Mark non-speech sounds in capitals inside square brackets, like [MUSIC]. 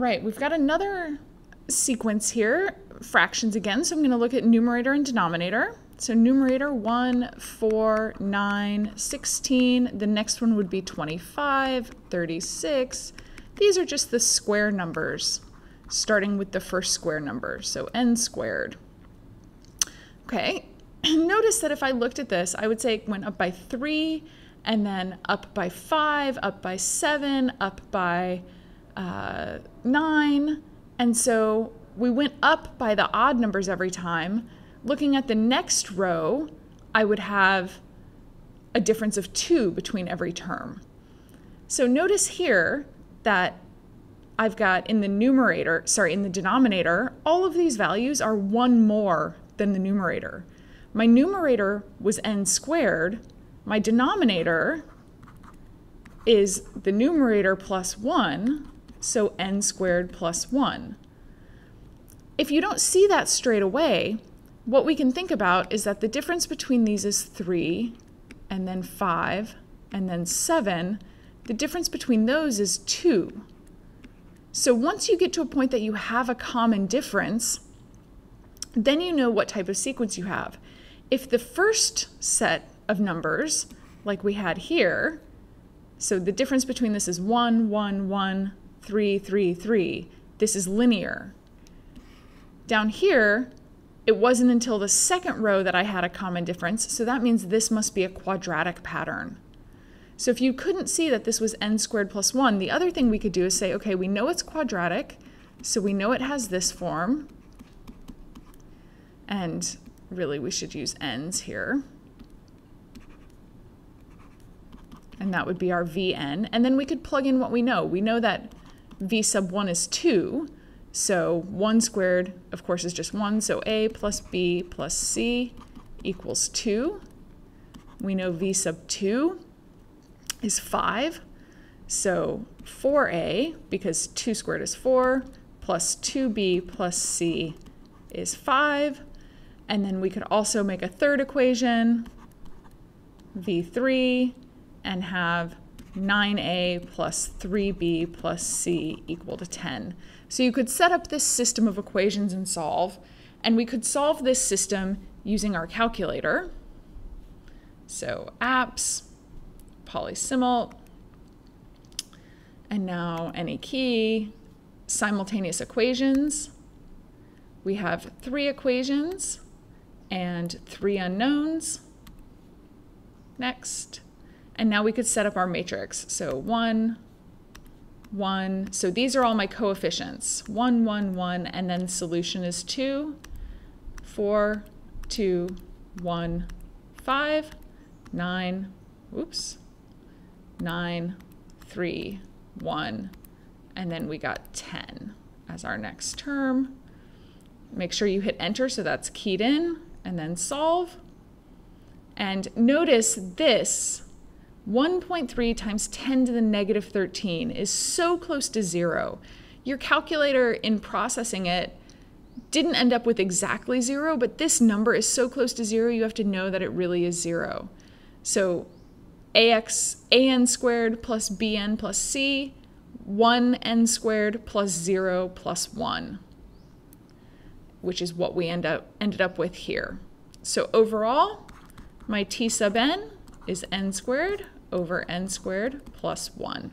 right, we've got another sequence here, fractions again. So I'm going to look at numerator and denominator. So numerator 1, 4, 9, 16. The next one would be 25, 36. These are just the square numbers, starting with the first square number, so n squared. Okay, [CLEARS THROAT] notice that if I looked at this, I would say it went up by 3, and then up by 5, up by 7, up by uh, 9. And so we went up by the odd numbers every time. Looking at the next row, I would have a difference of 2 between every term. So notice here that I've got in the numerator, sorry, in the denominator, all of these values are 1 more than the numerator. My numerator was n squared, my denominator is the numerator plus 1, so n squared plus 1. If you don't see that straight away, what we can think about is that the difference between these is 3, and then 5, and then 7. The difference between those is 2. So once you get to a point that you have a common difference, then you know what type of sequence you have. If the first set of numbers, like we had here, so the difference between this is 1, 1, 1, 3, 3, 3. This is linear. Down here, it wasn't until the second row that I had a common difference, so that means this must be a quadratic pattern. So if you couldn't see that this was n squared plus 1, the other thing we could do is say, okay, we know it's quadratic, so we know it has this form, and really we should use n's here. And that would be our vn. And then we could plug in what we know. We know that v sub 1 is 2. So 1 squared, of course, is just 1. So a plus b plus c equals 2. We know v sub 2 is 5. So 4a, because 2 squared is 4, plus 2b plus c is 5. And then we could also make a third equation, v3, and have 9a plus 3b plus c equal to 10. So you could set up this system of equations and solve, and we could solve this system using our calculator. So apps, polysimult, and now any key, simultaneous equations. We have three equations and three unknowns. Next. And now we could set up our matrix. So 1, 1. So these are all my coefficients. 1, 1, 1, and then solution is 2, 4, 2, 1, 5, 9, oops, 9, 3, 1, and then we got 10 as our next term. Make sure you hit enter so that's keyed in, and then solve. And notice this 1.3 times 10 to the negative 13 is so close to zero. Your calculator in processing it didn't end up with exactly zero, but this number is so close to zero, you have to know that it really is zero. So ax, an squared plus bn plus c, 1n squared plus 0 plus 1, which is what we end up, ended up with here. So overall, my t sub n is n squared over n squared plus 1.